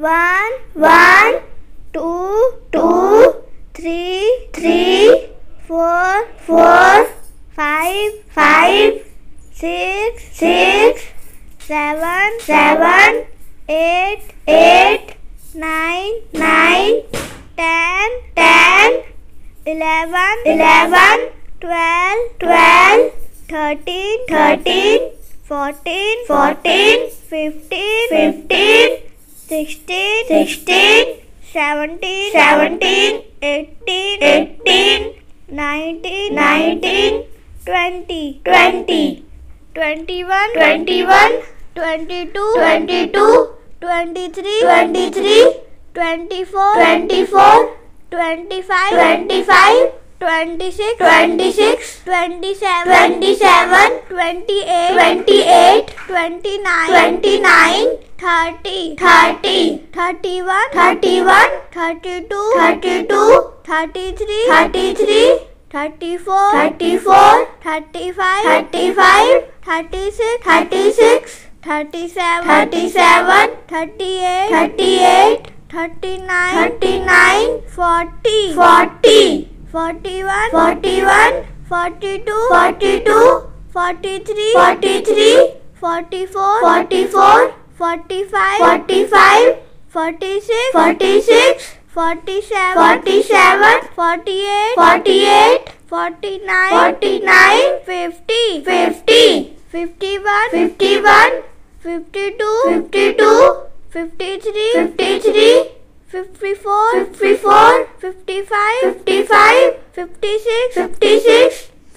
one, one, two, two, three, three, four, four, five, five, six, six, seven, seven, eight, eight, nine, nine, ten, ten, eleven, eleven, twelve, twelve, thirteen, thirteen, fourteen, fourteen, fifteen, fifteen. 16 16 17 17 18 18 19 19 20 20 21 21 22 22 23 23 24 24 25 25 26 26 27 27 28 28 29 29 thirty thirty thirty one thirty one thirty two thirty two thirty three thirty three thirty four thirty four thirty five thirty five thirty thirty six thirty seven thirty seven thirty eight thirty eight thirty nine thirty nine forty forty forty one forty one forty two forty two forty three forty three forty four forty four 45 45 46 46 47 47 48 48 49 49 50 50 51 51 52 52 53 53 54 54 55 55 56 56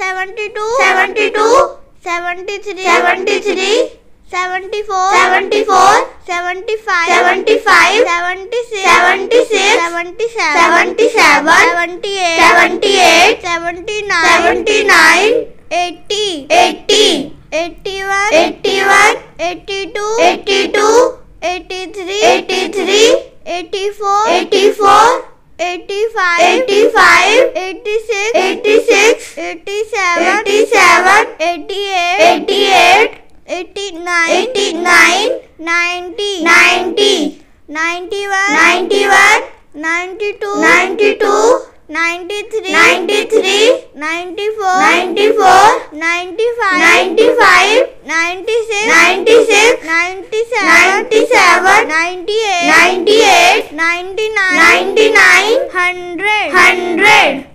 seventy two seventy two seventy three seventy three seventy four seventy four seventy five seventy five seventy six seventy six seventy seven seventy seven seventy eight seventy eight seventy nine seventy nine eighty eighty eighty one eighty one eighty two eighty two eighty three eighty three eighty four eighty four eighty five eighty five eighty six eighty six 87 87 88 88 89 89 90 90 91 91 92 92 93 93 94 94 95 95 96 96 97 97 98 98 99 99 100 100